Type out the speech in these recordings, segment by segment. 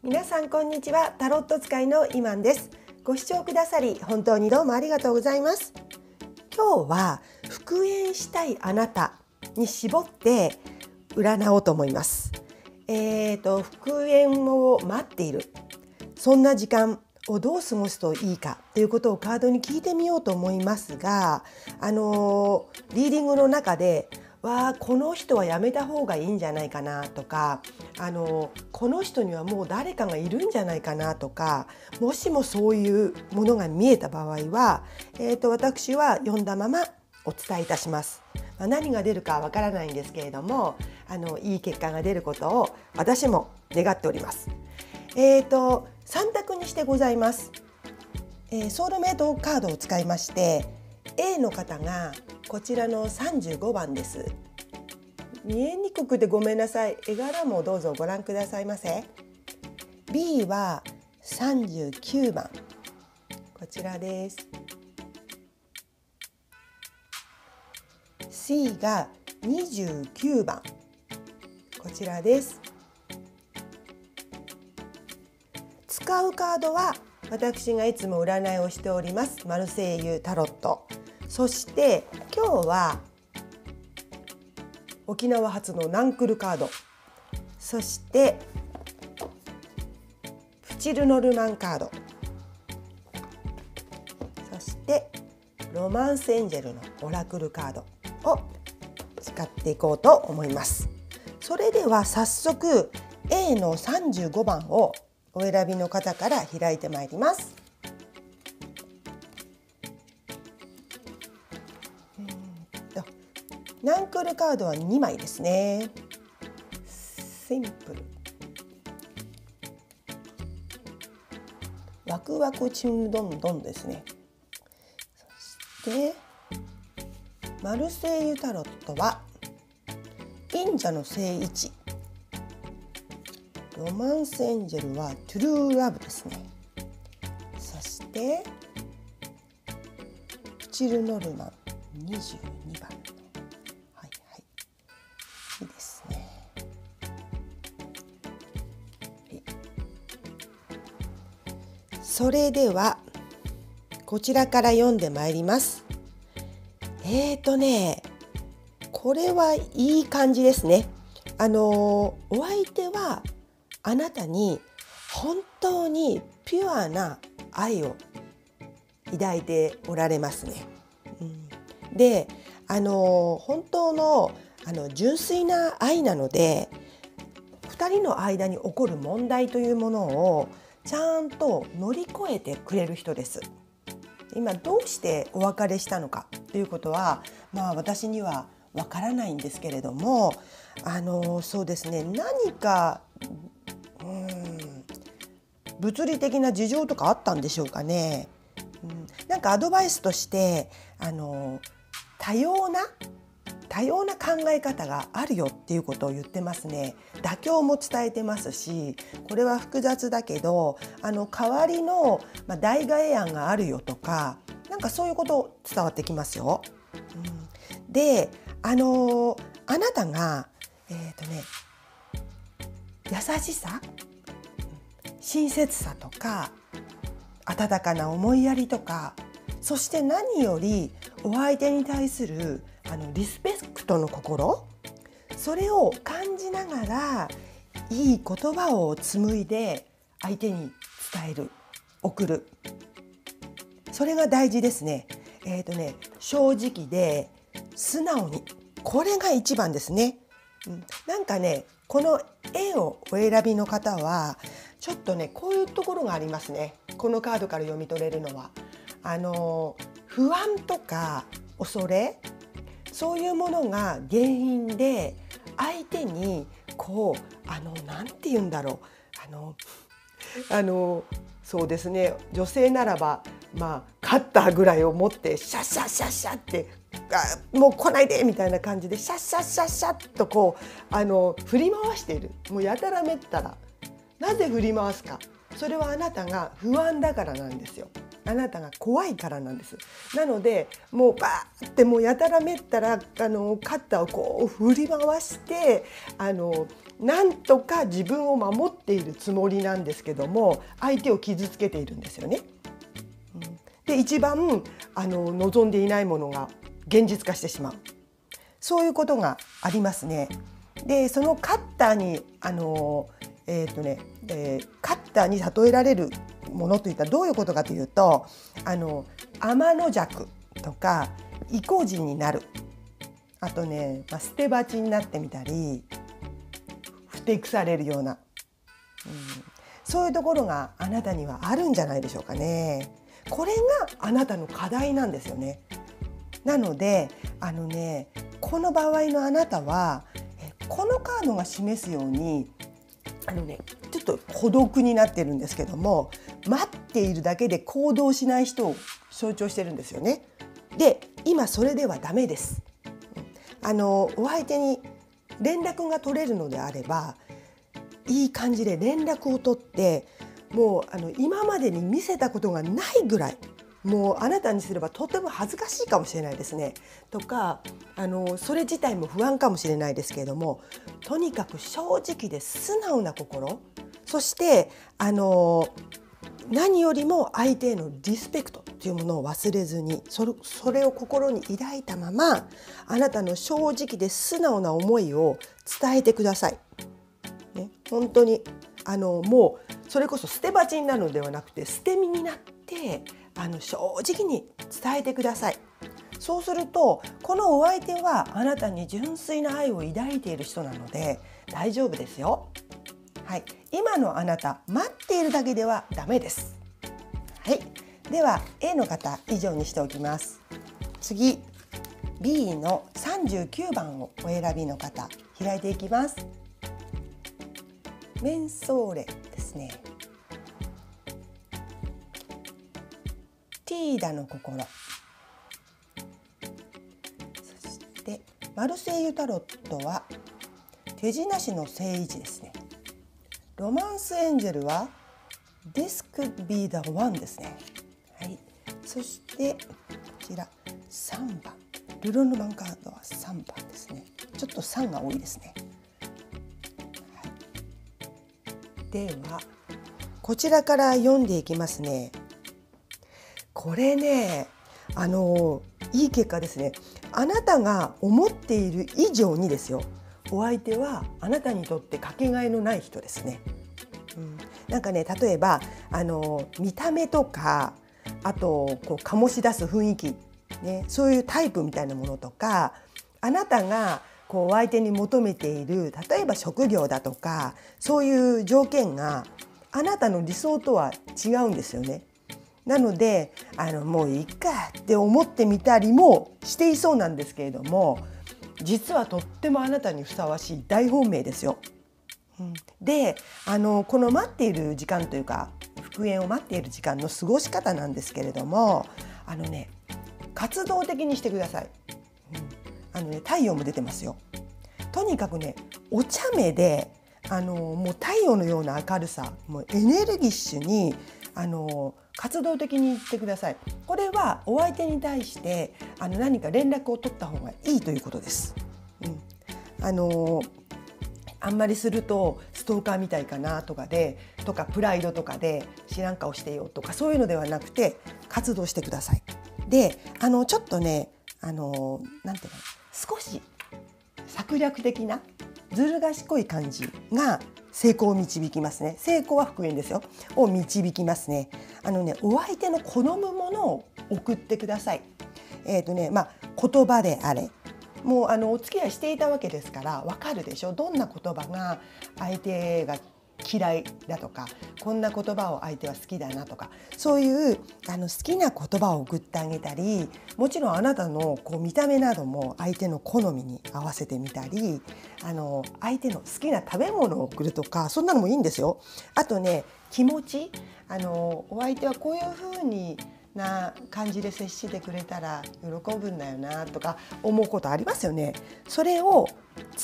皆さんこんにちは。タロット使いのイマンです。ご視聴くださり本当にどうもありがとうございます。今日は復縁したいあなたに絞って占おうと思います。えーと復縁を待っている。そんな時間をどう過ごすといいかということをカードに聞いてみようと思いますがあのリーディングの中でわあこの人はやめた方がいいんじゃないかなとかあのこの人にはもう誰かがいるんじゃないかなとかもしもそういうものが見えた場合は、えーと、私は読んだままお伝えいたします。まあ、何が出るかわからないんですけれどもあのいい結果が出ることを私も願っております。えーと、3択にしてございます。えー、ソウルメイトカードを使いまして A の方がこちらの35番です。見えにくくてごめんなさい。絵柄もどうぞご覧くださいませ。B は39番。こちらです。C が29番。こちらです。使うカードは私がいつも占いをしております。マルセイユタロット。そして今日は沖縄発のナンクルカード。そしてプチルノルマンカード。そしてロマンスエンジェルのオラクルカードを使っていこうと思います。それでは早速 A の35番をお選びの方から開いてまいります。ナンクルカードは2枚ですね。シンプル。ワクワクチンドンドンですね。そしてマルセイユタロットは忍者の聖一。ロマンスエンジェルはトゥルーラブですね。そしてプチルノルマン22番。それではこちらから読んでまいります。えーとねこれはいい感じですね。あのお相手はあなたに本当にピュアな愛を抱いておられますね。うん、であの本当のあの純粋な愛なので2人の間に起こる問題というものをちゃんと乗り越えてくれる人です。今どうしてお別れしたのかということはまあ私にはわからないんですけれどもあのそうですね何かうん物理的な事情とかあったんでしょうかね。うん、なんかアドバイスとしてあの多様な多様な考え方があるよっていうことを言ってますね妥協も伝えてますしこれは複雑だけどあの代わりの、ま、代替案があるよとかなんかそういうこと伝わってきますよ。うん、であのあなたがえっ、ー、とね優しさ親切さとか温かな思いやりとかそして何よりお相手に対するあのリスペクトの心それを感じながらいい言葉を紡いで相手に伝える送るそれが大事ですね。えーとね正直で素直にこれが一番ですね。うん、なんかねこの絵をお選びの方はちょっとねこういうところがありますねこのカードから読み取れるのは。あの不安とか恐れそういうものが原因で相手にこうあのなんて言うんだろう。あのあのそうですね。女性ならばまあカッターぐらいを持ってシャッシャッシャッシャッってあもう来ないでみたいな感じでシャッシャッシャッシャッとこうあの振り回している。もうやたらめったら。なぜ振り回すか。それはあなたが不安だからなんですよ。あなたが怖いからなんですなのでもうバーってもうやたらめったらあのカッターをこう振り回してあのなんとか自分を守っているつもりなんですけども相手を傷つけているんですよね。で一番あの望んでいないものが現実化してしまうそういうことがありますね。でそのカッターにあのえーとねえー、カッターに例えられるものといったらどういうことかというとあの天の弱とか意固地になるあとね、まあ、捨て鉢になってみたりふてくされるような、うん、そういうところがあなたにはあるんじゃないでしょうかね。これがあなたの課題なんですよね。なのであのねこの場合のあなたはこのカードが示すようにあのねちょっと孤独になってるんですけども待っているだけで行動しない人を象徴してるんですよね。で今それではダメです。あのお相手に連絡が取れるのであればいい感じで連絡を取ってもうあの今までに見せたことがないぐらいもうあなたにすればとても恥ずかしいかもしれないですね。とかあのそれ自体も不安かもしれないですけれどもとにかく正直で素直な心そしてあの何よりも相手へのリスペクトというものを忘れずにそれそれを心に抱いたままあなたの正直で素直な思いを伝えてください。ね、本当にあのもうそれこそ捨て鉢になるのではなくて捨て身になってあの正直に伝えてください。そうするとこのお相手はあなたに純粋な愛を抱いている人なので大丈夫ですよ。はい、今のあなた待っているだけではダメです。はい、では A の方以上にしておきます。次 B の39番をお選びの方開いていきます。メンソーレですね。ティーダの心。そしてマルセイユタロットは手品師の聖一ですね。ロマンスエンジェルは This could be the one ですね。はい。そしてこちら3番。ルロンのマンカードは3番ですね。ちょっと3が多いですね。はい、ではこちらから読んでいきますね。これねあのいい結果ですね。あなたが思っている以上にですよ。お相手はあなたにとってかけがえのない人ですね。うん、なんかね例えばあの見た目とかあとこう醸し出す雰囲気、ね、そういうタイプみたいなものとかあなたがこうお相手に求めている例えば職業だとかそういう条件があなたの理想とは違うんですよね。なのであのもういいかって思ってみたりもしていそうなんですけれども実はとってもあなたにふさわしい大本命ですよ。うん、であのこの待っている時間というか復縁を待っている時間の過ごし方なんですけれどもあのね活動的にしてください。うん、あのね太陽も出てますよ。とにかくねお茶目であのもう太陽のような明るさもうエネルギッシュにあの活動的に言ってください。これはお相手に対してあの何か連絡を取った方がいいということです。うん、あのあんまりするとストーカーみたいかなとかでとかプライドとかで知らん顔してよとかそういうのではなくて活動してください。であのちょっとねあのなんていうの少し策略的なずる賢い感じが成功を導きますね。成功は復縁ですよ。を導きますね。あのねお相手の好むものを送ってください。えっ、ー、とねまあ言葉であれ。もうあのお付き合いしていたわけですからわかるでしょ。どんな言葉が相手が嫌いだとかこんな言葉を相手は好きだなとかそういうあの好きな言葉を送ってあげたりもちろんあなたのこう見た目なども相手の好みに合わせてみたりあの相手の好きな食べ物を送るとかそんなのもいいんですよ。あとね気持ちあのお相手はこういうふうにな感じで接してくれたら喜ぶんだよなとか思うことありますよね。それを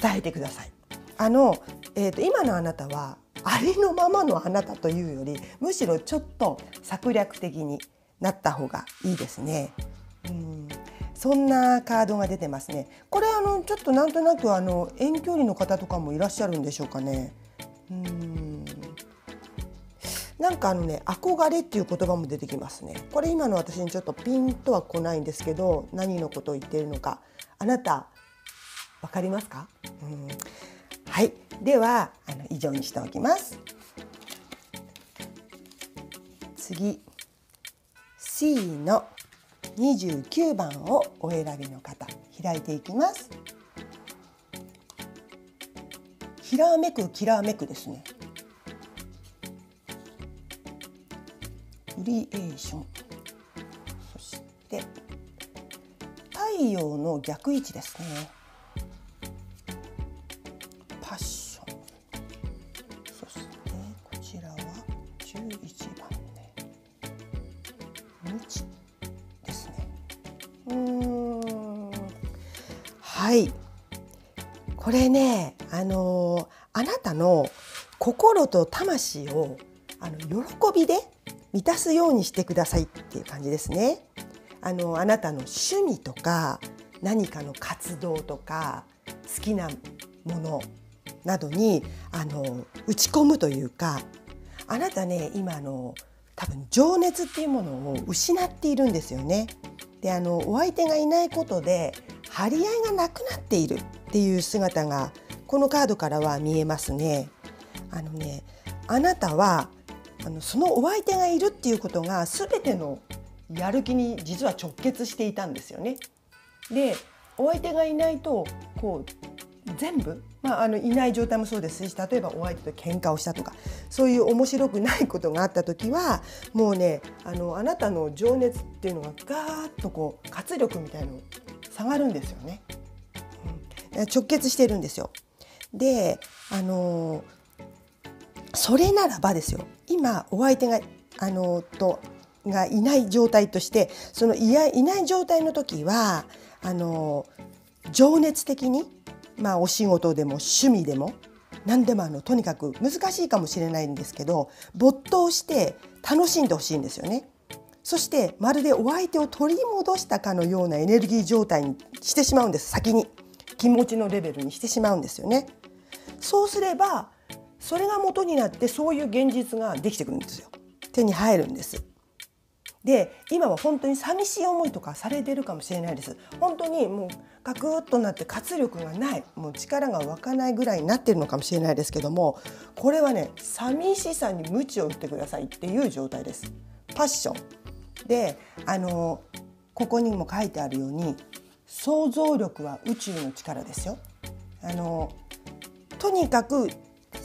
伝えてください。あの、えーと今のあなたはありのままのあなたというよりむしろちょっと策略的になった方がいいですね。うんそんなカードが出てますね。これあのちょっとなんとなくあの遠距離の方とかもいらっしゃるんでしょうかね。うんなんかあのね憧れっていう言葉も出てきますね。これ今の私にちょっとピンとは来ないんですけど何のことを言っているのかあなたわかりますか？うんはいではあの以上にしておきます。次。C の29番をお選びの方開いていきます。ひらめくきらめくですね。クリエーション。そして太陽の逆位置ですね。と魂をあの喜びで満たすようにしてくださいっていう感じですね。あのあなたの趣味とか何かの活動とか好きなものなどにあの打ち込むというかあなたね今の多分情熱っていうものを失っているんですよね。であのお相手がいないことで張り合いがなくなっているっていう姿がこのカードからは見えますね。あのねあなたはあのそのお相手がいるっていうことが全てのやる気に実は直結していたんですよね。でお相手がいないとこう全部、まあ、あのいない状態もそうですし例えばお相手と喧嘩をしたとかそういう面白くないことがあった時はもうねあのあなたの情熱っていうのがガーッとこう活力みたいの下がるんですよね。うん、直結してるんですよ。であのそれならばですよ今お相手があのとがいない状態としてそのいやいない状態の時はあの情熱的に、まあ、お仕事でも趣味でも何でもあのとにかく難しいかもしれないんですけど没頭して楽しんでほしいんですよね。そしてまるでお相手を取り戻したかのようなエネルギー状態にしてしまうんです先に気持ちのレベルにしてしまうんですよね。そうすればそれが元になってそういう現実ができてくるんですよ。手に入るんです。で今は本当に寂しい思いとかされてるかもしれないです。本当にもうガクッとなって活力がない。もう力が湧かないぐらいになってるのかもしれないですけどもこれはね寂しさに鞭を打ってくださいっていう状態です。パッションであのここにも書いてあるように想像力は宇宙の力ですよ。あのとにかく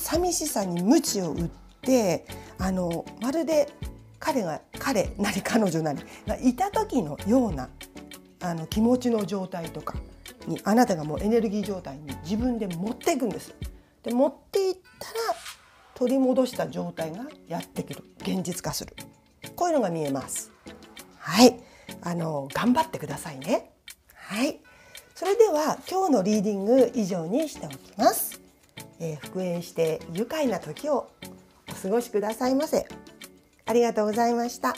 寂しさに鞭を打ってあのまるで彼が彼なり 彼女なりがいた時のようなあの気持ちの状態とかにあなたがもうエネルギー状態に自分で持っていくんです。で持っていったら取り戻した状態がやってくる現実化するこういうのが見えます。はいあの頑張ってくださいね。はいそれでは今日のリーディング以上にしておきます。えー、復縁して愉快な時をお過ごしくださいませ。ありがとうございました。